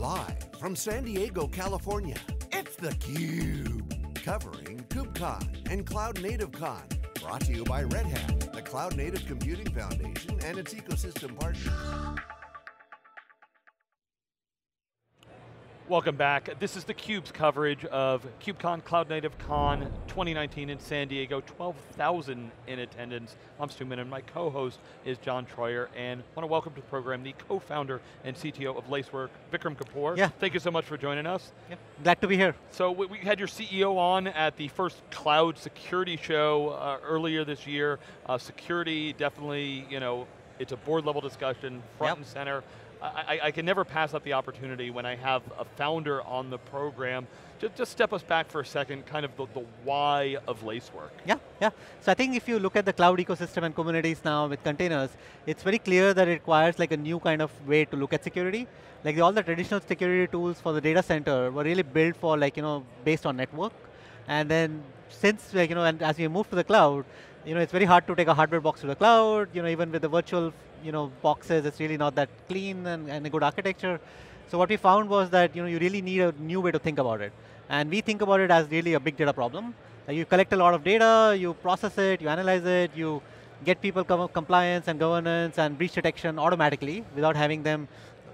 Live from San Diego, California, it's theCUBE. Covering KubeCon and Cloud Native Con. Brought to you by Red Hat, the Cloud Native Computing Foundation and its ecosystem partners. Welcome back. This is theCUBE's coverage of KubeCon Cloud Native Con 2019 in San Diego, 12,000 in attendance. I'm Stu Miniman, my co-host is John Troyer, and I want to welcome to the program the co-founder and CTO of Lacework, Vikram Kapoor. Yeah. Thank you so much for joining us. Yeah. Glad to be here. So we, we had your CEO on at the first cloud security show uh, earlier this year. Uh, security definitely, you know, it's a board level discussion, front Yep. and center. I, I, can never pass up the opportunity when I have a founder on the program. Just, just step us back for a second, kind of the, the why of Lacework. Yeah, yeah. So I think if you look at the cloud ecosystem and Kubernetes now with containers, it's very clear that it requires like a new kind of way to look at security. Like all the traditional security tools for the data center were really built for like, you know, based on network. And then since, like, you know, and as we move to the cloud, you know, it's very hard to take a hardware box to the cloud, you know, even with the virtual, you know, boxes, it's really not that clean and, and a good architecture. So what we found was that, you know, you really need a new way to think about it. And we think about it as really a big data problem. Uh, you collect a lot of data, you process it, you analyze it, you get people com compliance and governance and breach detection automatically without having them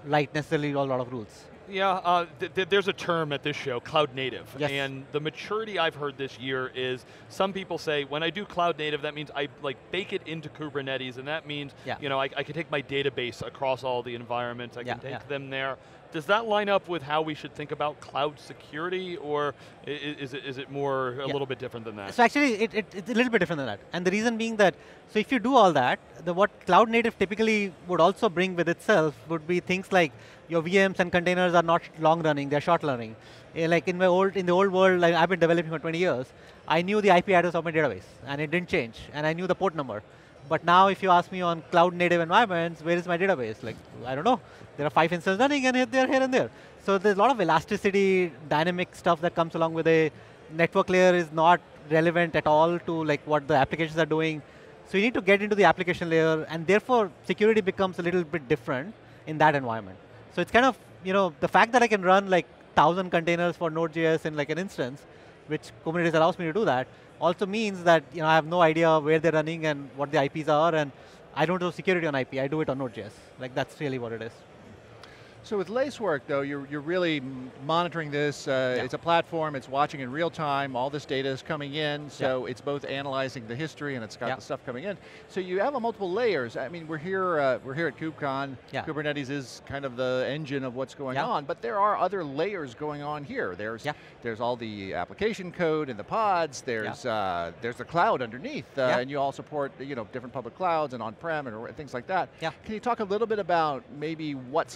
write necessarily a lot of rules. Yeah, uh, th th there's a term at this show, cloud native. Yes. And the maturity I've heard this year is some people say, when I do cloud native, that means I like bake it into Kubernetes, and that means, Yeah. you know, I, I can take my database across all the environments, I can take yeah. them there. Does that line up with how we should think about cloud security, or is it, is it more, a Yeah. little bit different than that? So actually, it, it, it's a little bit different than that. And the reason being that, so if you do all that, the, what cloud native typically would also bring with itself would be things like your VMs and containers are not long running, they're short running. Eh, Like in my old, in the old world, like I've been developing for 20 years, I knew the IP address of my database, and it didn't change, and I knew the port number. But now if you ask me on cloud native environments, where is my database? Like, I don't know. There are five instances running and they're here and there. So there's a lot of elasticity, dynamic stuff that comes along with a network layer is not relevant at all to like what the applications are doing. So you need to get into the application layer and therefore security becomes a little bit different in that environment. So it's kind of, you know, the fact that I can run like 1,000 containers for Node.js in like an instance, which Kubernetes allows me to do that, also means that you know I have no idea where they're running and what the IPs are, and I don't do security on IP. I do it on Node.js. Like that's really what it is. So with Lacework though, you're, you're really monitoring this, uh, Yeah. it's a platform, it's watching in real time, all this data is coming in, so it's both analyzing the history and it's got Yeah. the stuff coming in. So you have a multiple layers. I mean, we're here, uh, we're here at KubeCon, Yeah. Kubernetes is kind of the engine of what's going Yeah. on, but there are other layers going on here. There's, Yeah. there's all the application code and the pods, there's, uh, there's the cloud underneath, uh, Yeah. and you all support you know, different public clouds and on-prem and things like that. Yeah. Can you talk a little bit about maybe what's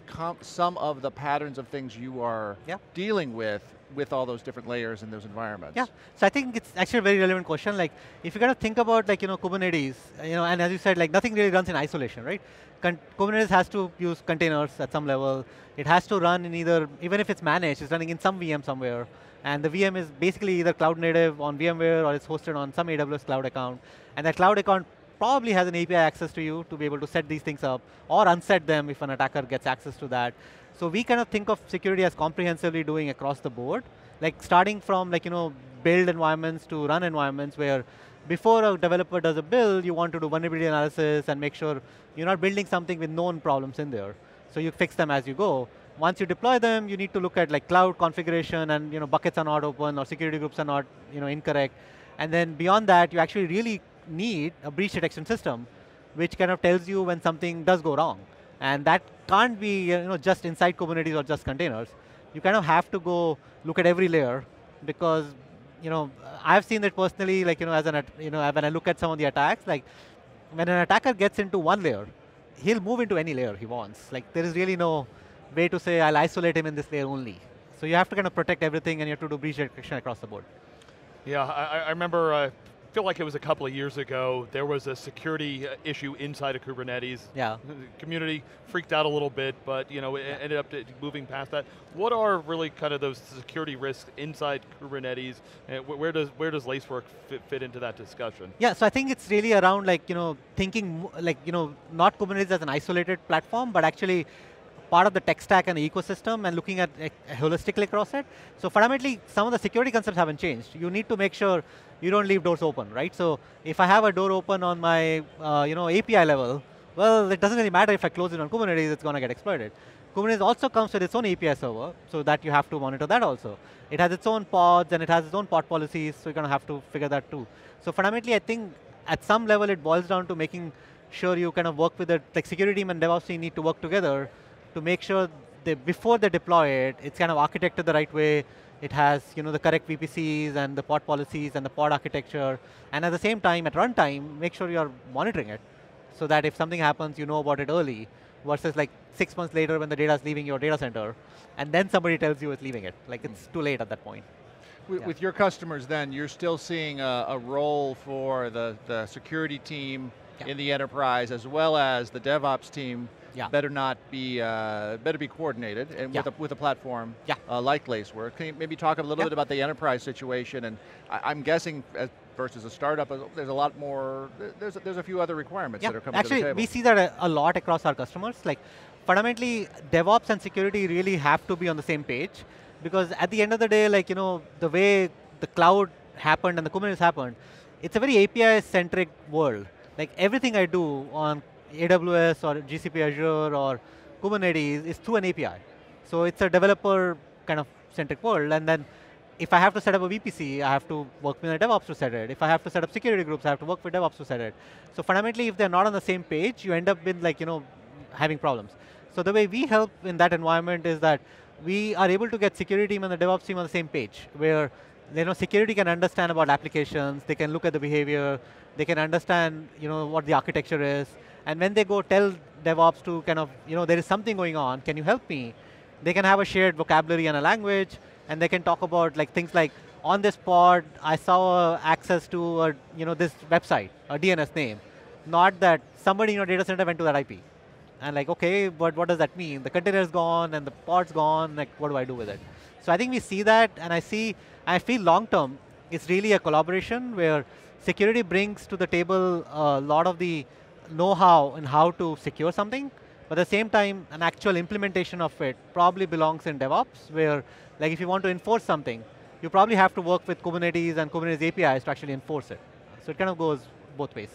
some of the patterns of things you are Yeah. dealing with with all those different layers in those environments? Yeah, so I think it's actually a very relevant question. Like, if you kind of think about like, you know, Kubernetes, you know, and as you said, like nothing really runs in isolation, right? Con Kubernetes has to use containers at some level. It has to run in either, even if it's managed, it's running in some VM somewhere. And the VM is basically either cloud native on VMware or it's hosted on some AWS cloud account. And that cloud account probably has an API access to you to be able to set these things up or unset them if an attacker gets access to that. So we kind of think of security as comprehensively doing across the board, like starting from like, you know, build environments to run environments where before a developer does a build, you want to do vulnerability analysis and make sure you're not building something with known problems in there. So you fix them as you go. Once you deploy them, you need to look at like cloud configuration and you know buckets are not open or security groups are not you know incorrect. And then beyond that, you actually really need a breach detection system, which kind of tells you when something does go wrong. And that can't be you know just inside Kubernetes or just containers. You kind of have to go look at every layer because you know I've seen it personally. Like you know as an you know when I look at some of the attacks, like when an attacker gets into one layer, he'll move into any layer he wants. Like there is really no way to say I'll isolate him in this layer only. So you have to kind of protect everything and you have to do breach detection across the board. Yeah, I, I- remember, I feel like it was a couple of years ago, there was a security uh, issue inside of Kubernetes. Yeah. The community freaked out a little bit, but you know, it ended up moving past that. What are really kind of those security risks inside Kubernetes? And where does where does Lacework fit, fit into that discussion? Yeah, so I think it's really around like, you know, thinking like, you know, not Kubernetes as an isolated platform, but actually part of the tech stack and the ecosystem and looking at it holistically across it. So fundamentally, some of the security concepts haven't changed. You need to make sure you don't leave doors open, right? So if I have a door open on my uh, you know, API level, well, it doesn't really matter if I close it on Kubernetes, it's going to get exploited. Kubernetes also comes with its own API server, so that you have to monitor that also. It has its own pods and it has its own pod policies, so you're going to have to figure that too. So fundamentally, I think at some level it boils down to making sure you kind of work with the like security team and DevOps team need to work together to make sure they, before they deploy it, it's kind of architected the right way. It has you know the correct VPCs and the pod policies and the pod architecture, and at the same time, at runtime, make sure you're monitoring it, so that if something happens, you know about it early, versus like six months later when the data is leaving your data center, and then somebody tells you it's leaving it. Like it's too late at that point. With, Yeah. with your customers then, you're still seeing a, a role for the, the security team Yeah. in the enterprise as well as the DevOps team Yeah. better not be, uh, better be coordinated and with, a, with a platform Yeah. uh, like Lacework. Can you maybe talk a little Yeah. bit about the enterprise situation and I, I'm guessing as, versus a startup, uh, there's a lot more, there's, a- there's a few other requirements that are coming Actually, to the table. we see that a, a lot across our customers. Like, fundamentally, DevOps and security really have to be on the same page because at the end of the day, like you know, the way the cloud happened and the Kubernetes happened, it's a very API-centric world. Like everything I do on AWS or GCP Azure or Kubernetes is through an API. So it's a developer kind of centric world, and then if I have to set up a VPC, I have to work with a DevOps to set it. If I have to set up security groups, I have to work with DevOps to set it. So fundamentally, if they're not on the same page, you end up with like, you know, having problems. So the way we help in that environment is that we are able to get security team and the DevOps team on the same page, where you know, security can understand about applications, they can look at the behavior, they can understand you know, what the architecture is, and when they go tell DevOps to kind of, you know, there is something going on, can you help me? They can have a shared vocabulary and a language, and they can talk about like things like, on this pod, I saw access to a, you know, this website, a DNS name. Not that somebody in your data center went to that IP. And like, okay, but what does that mean? The container is gone and the pod's gone, like what do I do with it? So I think we see that and I see, I feel long term, it's really a collaboration where security brings to the table a lot of the know-how in how to secure something, but at the same time, an actual implementation of it probably belongs in DevOps, where like if you want to enforce something, you probably have to work with Kubernetes and Kubernetes APIs to actually enforce it. So it kind of goes both ways.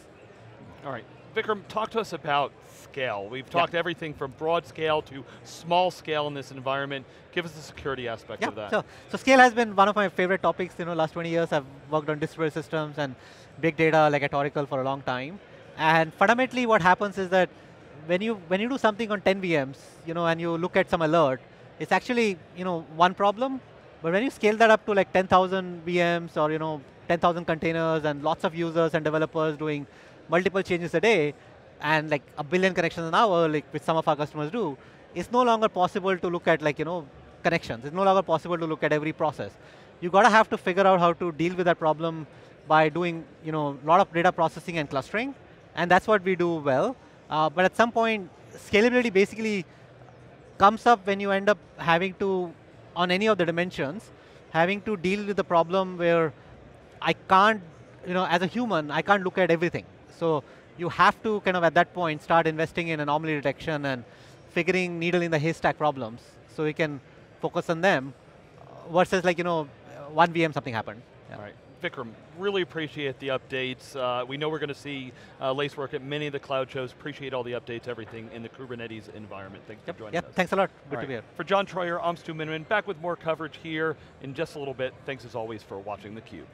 All right. Vikram, talk to us about scale. We've talked everything from broad scale to small scale in this environment. Give us the security aspect Yeah, of that. so, so scale has been one of my favorite topics, you know, last 20 years I've worked on distributed systems and big data like at Oracle for a long time. And fundamentally what happens is that when you, when you do something on 10 VMs, you know, and you look at some alert, it's actually, you know, one problem, but when you scale that up to like 10,000 VMs or, you know, 10,000 containers and lots of users and developers doing multiple changes a day, and like a billion connections an hour, like which some of our customers do, it's no longer possible to look at like, you know, connections. It's no longer possible to look at every process. You gotta have to figure out how to deal with that problem by doing, you know, a lot of data processing and clustering, and that's what we do well. Uh, but at some point, scalability basically comes up when you end up having to, on any of the dimensions, having to deal with the problem where I can't, you know, as a human, I can't look at everything. So you have to kind of at that point start investing in anomaly detection and figuring needle in the haystack problems so we can focus on them versus like, you know, one VM something happened. Yeah. Right. Vikram, really appreciate the updates. Uh, we know we're going to see uh, Lacework at many of the cloud shows. Appreciate all the updates, everything in the Kubernetes environment. Thanks for joining Yeah, us. thanks a lot. Good All to be right. here. For John Troyer, I'm Stu Miniman, back with more coverage here in just a little bit. Thanks as always for watching theCUBE.